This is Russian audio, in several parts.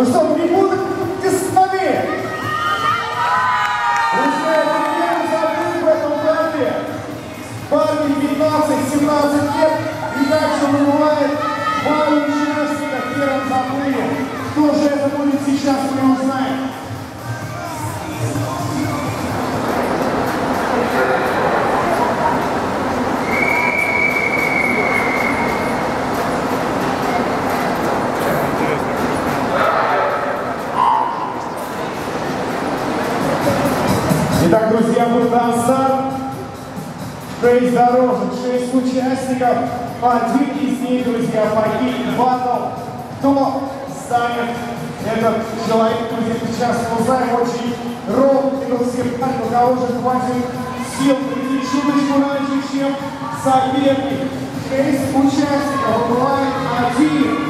Ну что, не будем к Истаме? Вы знаете, первый забыл в этом году. Парни 15-17 лет, и иначе бывает маленький Итак, друзья, мы танца. Шесть дорожек, шесть участников. Один из них, друзья, покинет батл. Кто станет этот человек, друзья, сейчас узнаем очень ровный велосипед, у кого же хватит сил прийти чуточку раньше, чем соперник. Шесть участников, бывает один.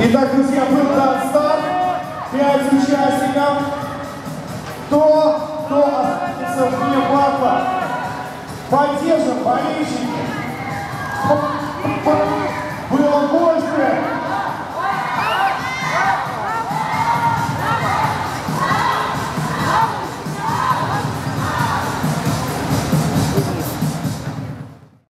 Итак, друзья, был констант, пять участников. Кто, кто останется вне батла? Поддержим болельщики.